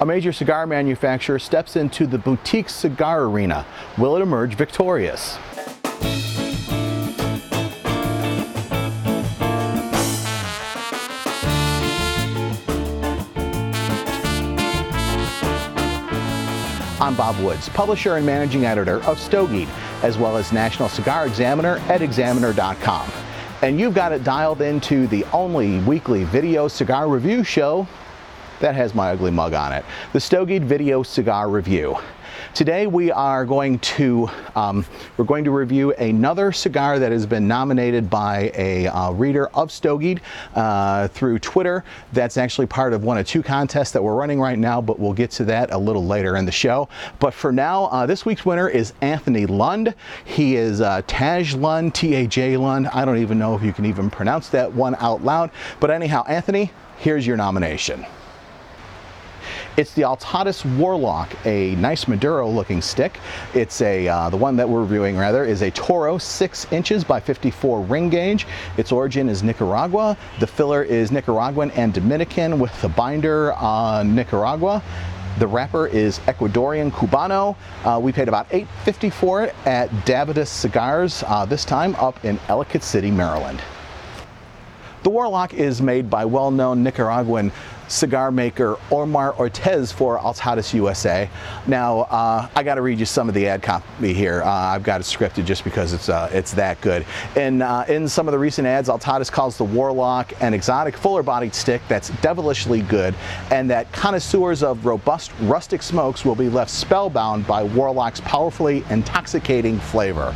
A major cigar manufacturer steps into the boutique cigar arena. Will it emerge victorious? I'm Bob Woods, publisher and managing editor of Stogied, as well as National Cigar Examiner at examiner.com. And you've got it dialed into the only weekly video cigar review show that has my ugly mug on it, the Stogied Video Cigar Review. Today we are going to um, we're going to review another cigar that has been nominated by a uh, reader of Stogied uh, through Twitter. That's actually part of one of two contests that we're running right now, but we'll get to that a little later in the show. But for now, uh, this week's winner is Anthony Lund. He is uh, Taj Lund, T-A-J Lund. I don't even know if you can even pronounce that one out loud. But anyhow, Anthony, here's your nomination. It's the Altadis Warlock, a nice Maduro looking stick. It's a, uh, the one that we're reviewing rather, is a Toro 6 inches by 54 ring gauge. Its origin is Nicaragua. The filler is Nicaraguan and Dominican with the binder on Nicaragua. The wrapper is Ecuadorian Cubano. Uh, we paid about $8.50 for it at Davidus Cigars, uh, this time up in Ellicott City, Maryland. The Warlock is made by well-known Nicaraguan cigar maker Omar Ortez for Altadis USA. Now, uh, I got to read you some of the ad copy here. Uh, I've got it scripted just because it's uh, it's that good. And uh, in some of the recent ads, Altadis calls the Warlock an exotic, fuller-bodied stick that's devilishly good, and that connoisseurs of robust rustic smokes will be left spellbound by Warlock's powerfully intoxicating flavor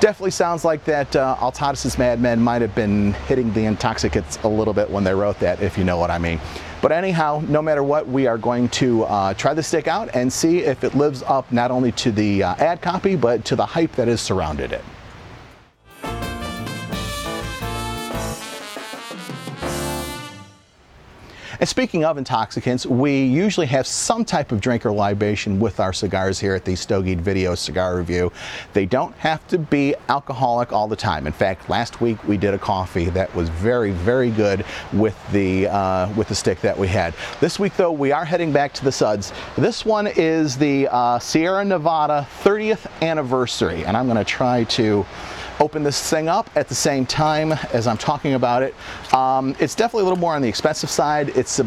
definitely sounds like that uh, Altadis' Mad Men might have been hitting the intoxicants a little bit when they wrote that, if you know what I mean. But anyhow, no matter what, we are going to uh, try the stick out and see if it lives up not only to the uh, ad copy, but to the hype that has surrounded it. And speaking of intoxicants, we usually have some type of drink or libation with our cigars here at the Stogied Video Cigar Review. They don't have to be alcoholic all the time. In fact, last week we did a coffee that was very, very good with the uh, with the stick that we had. This week, though, we are heading back to the suds. This one is the uh, Sierra Nevada 30th anniversary, and I'm going to try to open this thing up at the same time as I'm talking about it. Um, it's definitely a little more on the expensive side. It's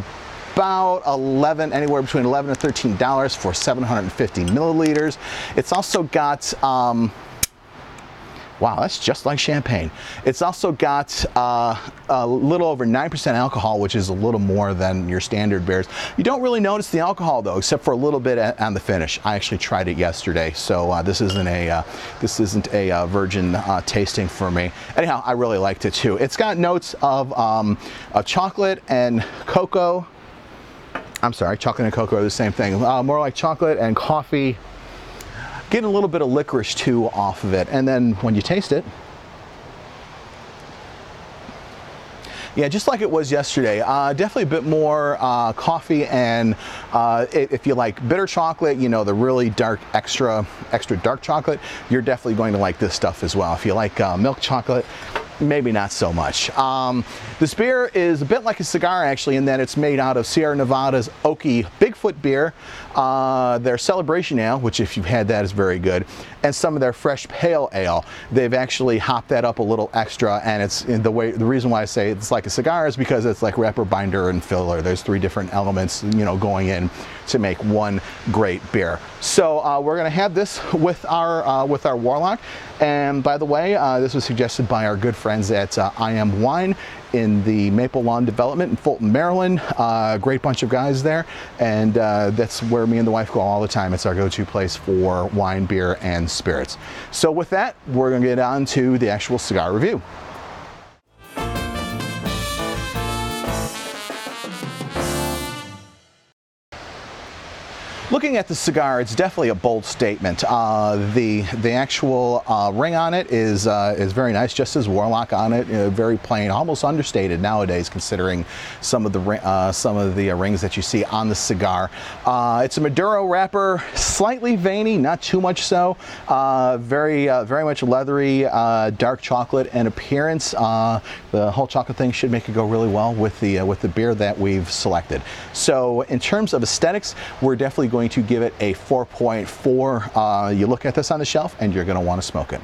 about 11 anywhere between 11 and 13 dollars for 750 milliliters it's also got um, Wow, that's just like champagne. It's also got uh, a little over 9% alcohol, which is a little more than your standard beers. You don't really notice the alcohol though, except for a little bit on the finish. I actually tried it yesterday, so uh, this isn't a uh, this isn't a uh, virgin uh, tasting for me. Anyhow, I really liked it too. It's got notes of, um, of chocolate and cocoa. I'm sorry, chocolate and cocoa are the same thing. Uh, more like chocolate and coffee getting a little bit of licorice too off of it. And then when you taste it, Yeah, just like it was yesterday. Uh, definitely a bit more uh, coffee and uh, if you like bitter chocolate, you know, the really dark, extra, extra dark chocolate, you're definitely going to like this stuff as well. If you like uh, milk chocolate, maybe not so much. Um, this beer is a bit like a cigar actually in that it's made out of Sierra Nevada's Oakey Bigfoot beer, uh, their Celebration Ale, which if you've had that is very good, and some of their fresh pale ale. They've actually hopped that up a little extra and it's the way, the reason why I say it's like a cigar is because it's like wrapper, binder, and filler. There's three different elements, you know, going in to make one great beer. So uh, we're gonna have this with our, uh, with our Warlock. And by the way, uh, this was suggested by our good friends at uh, I Am Wine in the Maple Lawn Development in Fulton, Maryland. Uh, great bunch of guys there, and uh, that's where me and the wife go all the time. It's our go-to place for wine, beer, and spirits. So with that, we're gonna get on to the actual cigar review. Looking at the cigar, it's definitely a bold statement. Uh, the the actual uh, ring on it is uh, is very nice, just as Warlock on it, uh, very plain, almost understated nowadays, considering some of the uh, some of the uh, rings that you see on the cigar. it's a Maduro wrapper, slightly veiny, not too much so. very very much leathery, dark chocolate in appearance. the whole chocolate thing should make it go really well with the with the beer that we've selected. So in terms of aesthetics, we're definitely going going to give it a 4.4. Uh, you look at this on the shelf and you're going to want to smoke it.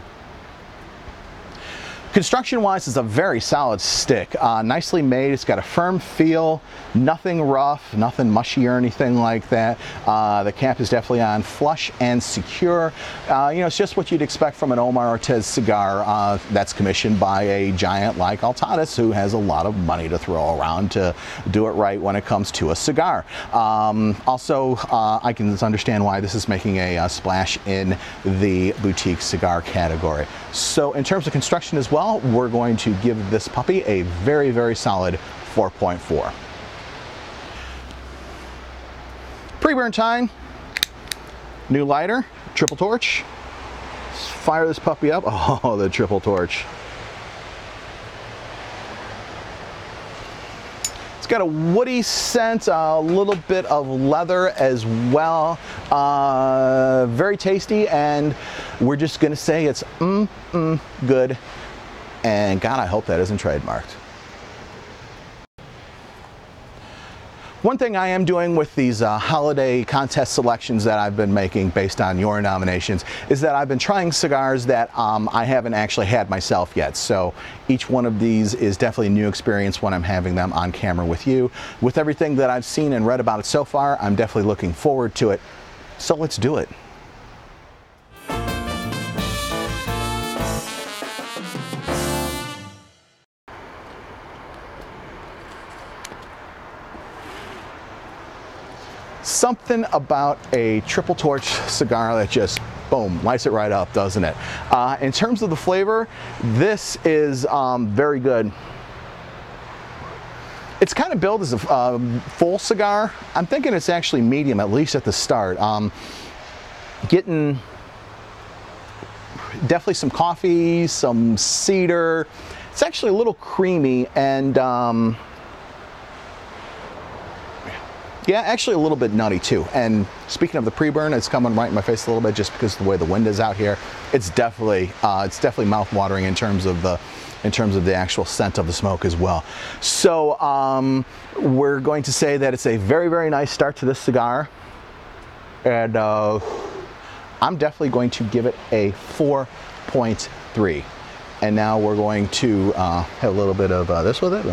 Construction wise, it's a very solid stick. Uh, nicely made, it's got a firm feel, nothing rough, nothing mushy or anything like that. Uh, the cap is definitely on flush and secure. Uh, you know, it's just what you'd expect from an Omar Ortez cigar uh, that's commissioned by a giant like Altadis who has a lot of money to throw around to do it right when it comes to a cigar. Um, also, uh, I can understand why this is making a, a uh, splash in the boutique cigar category. So in terms of construction as well, well, we're going to give this puppy a very, very solid 4.4. Pre-burn time, new lighter, triple torch. Let's fire this puppy up. Oh, the triple torch. It's got a woody scent, a little bit of leather as well. Uh, very tasty, and we're just gonna say it's mm, mm, good and God, I hope that isn't trademarked. One thing I am doing with these uh, holiday contest selections that I've been making based on your nominations is that I've been trying cigars that um, I haven't actually had myself yet. So each one of these is definitely a new experience when I'm having them on camera with you. With everything that I've seen and read about it so far, I'm definitely looking forward to it. So let's do it. Something about a triple torch cigar that just boom, lights it right up, doesn't it? Uh, in terms of the flavor, this is um, very good. It's kind of billed as a um, full cigar. I'm thinking it's actually medium, at least at the start. Um, getting definitely some coffee, some cedar. It's actually a little creamy and um, yeah, actually a little bit nutty too. And speaking of the pre-burn, it's coming right in my face a little bit just because of the way the wind is out here. It's definitely, uh, it's definitely mouth-watering in terms of the, in terms of the actual scent of the smoke as well. So um, we're going to say that it's a very, very nice start to this cigar. And uh, I'm definitely going to give it a 4.3. And now we're going to uh, have a little bit of uh, this with it.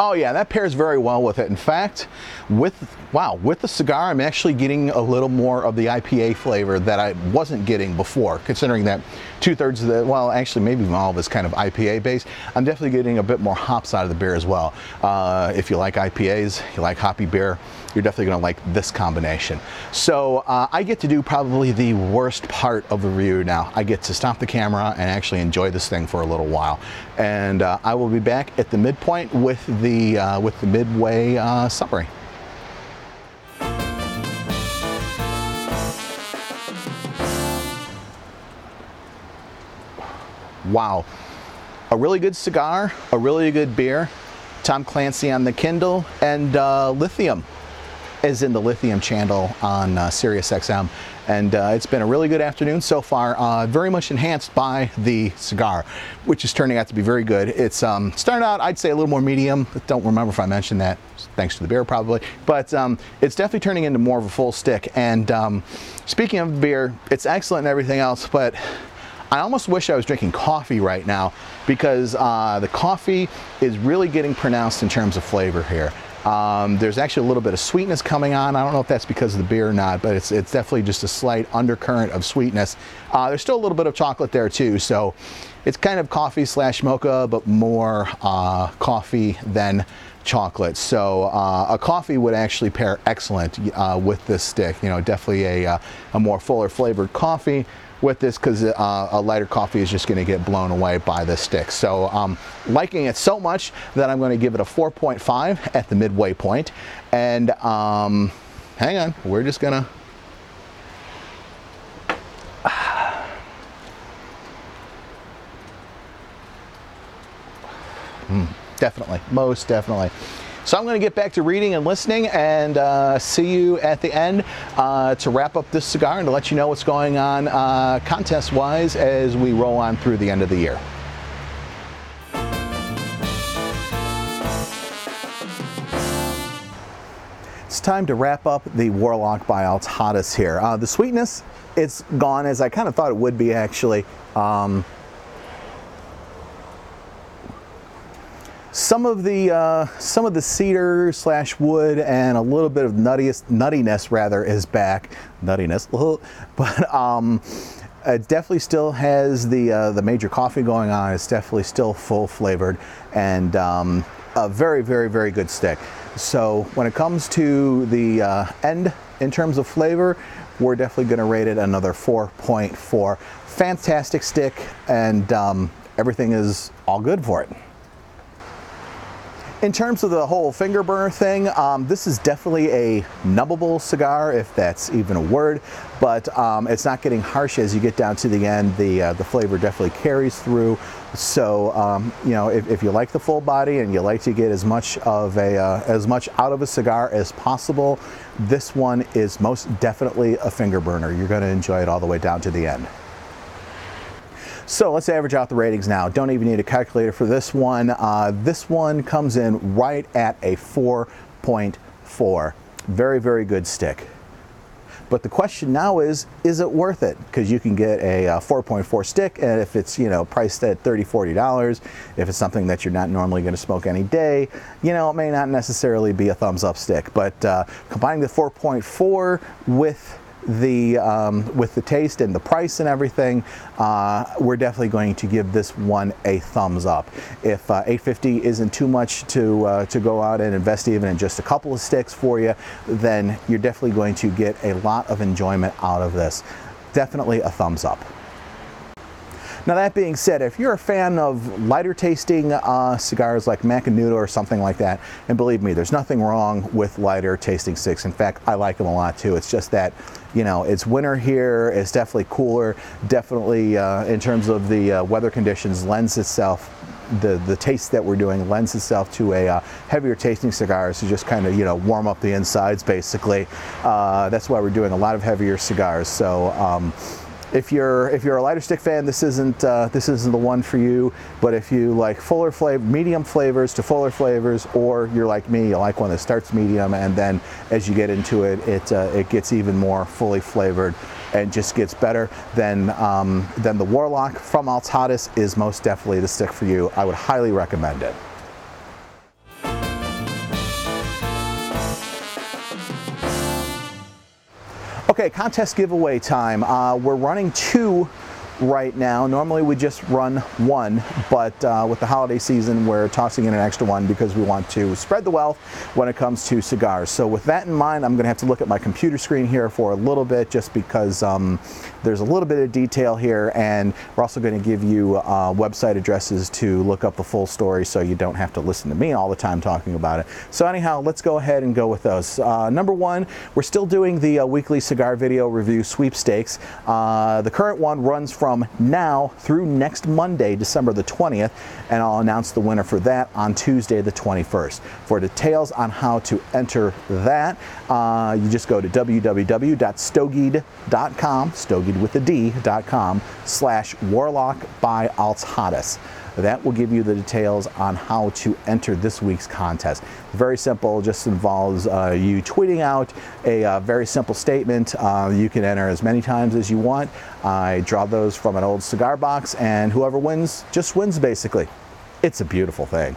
Oh yeah, that pairs very well with it. In fact, with wow, with the cigar, I'm actually getting a little more of the IPA flavor that I wasn't getting before, considering that two thirds of the, well, actually maybe all of it's kind of IPA based. I'm definitely getting a bit more hops out of the beer as well. Uh, if you like IPAs, you like hoppy beer, you're definitely gonna like this combination. So uh, I get to do probably the worst part of the review now. I get to stop the camera and actually enjoy this thing for a little while. And uh, I will be back at the midpoint with the, uh, with the midway uh, summary. Wow. A really good cigar, a really good beer. Tom Clancy on the Kindle and uh, Lithium is in the lithium channel on uh, Sirius XM. And uh, it's been a really good afternoon so far, uh, very much enhanced by the cigar, which is turning out to be very good. It's um, started out, I'd say, a little more medium. Don't remember if I mentioned that, thanks to the beer probably. But um, it's definitely turning into more of a full stick. And um, speaking of beer, it's excellent and everything else, but I almost wish I was drinking coffee right now because uh, the coffee is really getting pronounced in terms of flavor here. Um, there's actually a little bit of sweetness coming on. I don't know if that's because of the beer or not, but it's, it's definitely just a slight undercurrent of sweetness. Uh, there's still a little bit of chocolate there too, so it's kind of coffee slash mocha, but more uh, coffee than chocolate. So uh, a coffee would actually pair excellent uh, with this stick. You know, definitely a, uh, a more fuller flavored coffee with this because uh, a lighter coffee is just going to get blown away by this stick. So um, liking it so much that I'm going to give it a 4.5 at the midway point. And um, hang on, we're just going to Mm, definitely, most definitely. So I'm going to get back to reading and listening and uh, see you at the end uh, to wrap up this cigar and to let you know what's going on uh, contest wise as we roll on through the end of the year. It's time to wrap up the Warlock by Altadis here. Uh, the sweetness, it's gone as I kind of thought it would be actually. Um, Some of the uh, some of the cedar slash wood and a little bit of nuttiest nuttiness rather is back. Nuttiness, but um, it definitely still has the uh, the major coffee going on. It's definitely still full flavored and um, a very very very good stick. So when it comes to the uh, end in terms of flavor, we're definitely going to rate it another 4.4. Fantastic stick, and um, everything is all good for it. In terms of the whole finger burner thing, um, this is definitely a nubbable cigar, if that's even a word, but um, it's not getting harsh as you get down to the end. The, uh, the flavor definitely carries through. So, um, you know, if, if, you like the full body and you like to get as much of a, uh, as much out of a cigar as possible, this one is most definitely a finger burner. You're going to enjoy it all the way down to the end. So let's average out the ratings now. Don't even need a calculator for this one. Uh, this one comes in right at a 4.4. Very, very good stick. But the question now is, is it worth it? Because you can get a 4.4 uh, stick, and if it's you know priced at 30 $40, if it's something that you're not normally going to smoke any day, you know it may not necessarily be a thumbs up stick. But uh, combining the 4.4 with the um, with the taste and the price and everything, uh, we're definitely going to give this one a thumbs up. If uh, 850 isn't too much to uh, to go out and invest even in just a couple of sticks for you, then you're definitely going to get a lot of enjoyment out of this. Definitely a thumbs up. Now that being said, if you're a fan of lighter tasting uh, cigars like Macanudo or something like that, and believe me, there's nothing wrong with lighter tasting sticks. In fact, I like them a lot too. It's just that, you know, it's winter here, it's definitely cooler, definitely uh, in terms of the uh, weather conditions lends itself the the taste that we're doing lends itself to a uh, heavier tasting cigars to just kind of you know warm up the insides basically. Uh, that's why we're doing a lot of heavier cigars. So. Um, if you're if you're a lighter stick fan, this isn't uh, this isn't the one for you. But if you like fuller flavor, medium flavors to fuller flavors, or you're like me, you like one that starts medium and then as you get into it, it uh, it gets even more fully flavored and just gets better. Then um, then the Warlock from Altadis is most definitely the stick for you. I would highly recommend it. Okay, contest giveaway time. Uh, we're running two right now. Normally we just run one, but uh, with the holiday season, we're tossing in an extra one because we want to spread the wealth when it comes to cigars. So with that in mind, I'm going to have to look at my computer screen here for a little bit just because um, there's a little bit of detail here and we're also going to give you uh, website addresses to look up the full story so you don't have to listen to me all the time talking about it. So anyhow, let's go ahead and go with those. Uh, number one, we're still doing the uh, weekly cigar video review sweepstakes. Uh, the current one runs from from now through next Monday, December the 20th, and I'll announce the winner for that on Tuesday the 21st. For details on how to enter that, uh, you just go to www.stogied.com, stogied with a D.com, slash warlock by Altadis. That will give you the details on how to enter this week's contest. Very simple, just involves uh, you tweeting out a uh, very simple statement. Uh, you can enter as many times as you want. I draw those from an old cigar box, and whoever wins just wins basically. It's a beautiful thing.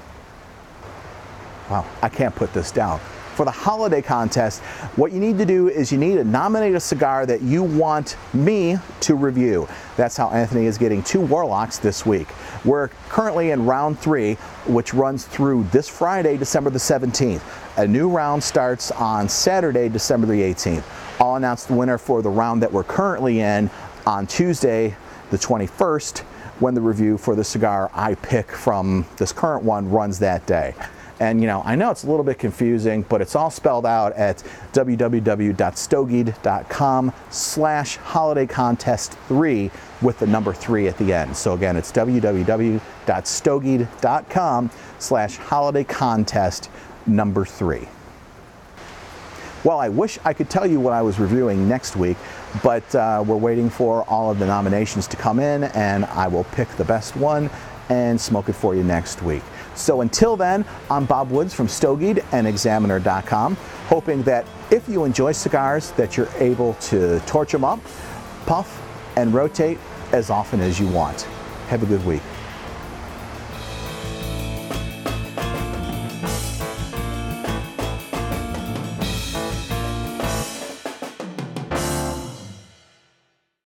Wow, I can't put this down for the holiday contest, what you need to do is you need to nominate a cigar that you want me to review. That's how Anthony is getting two Warlocks this week. We're currently in round three, which runs through this Friday, December the 17th. A new round starts on Saturday, December the 18th. I'll announce the winner for the round that we're currently in on Tuesday, the 21st, when the review for the cigar I pick from this current one runs that day. And you know, I know it's a little bit confusing, but it's all spelled out at www.stogied.com slash holiday contest three with the number three at the end. So again, it's www.stogied.com slash holiday contest number three. Well, I wish I could tell you what I was reviewing next week, but uh, we're waiting for all of the nominations to come in and I will pick the best one and smoke it for you next week. So until then, I'm Bob Woods from Stogied and Examiner.com, hoping that if you enjoy cigars, that you're able to torch them up, puff, and rotate as often as you want. Have a good week.